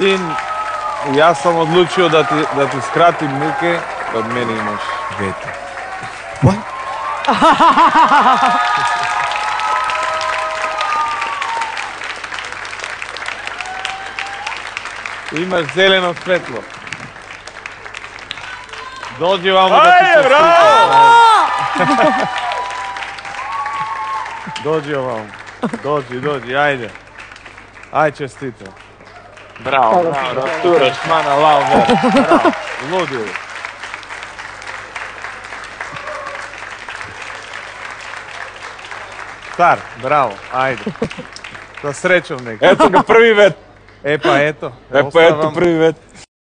И јас сум одлучил да ти, да ти скратим муке, од мене имаш вето. Имаш зелено светло. Доđi вамо да ти се браво! Доđi овамо. Доđi, доđi, ајде. Ај честито. Bravo, bravo, rasturaš, mana, lao, eh. bravo, ludi. Star, bravo, ajde. Sa srećom nekako. Eto ga prvi vet. E pa eto. E pa eto prvi vet.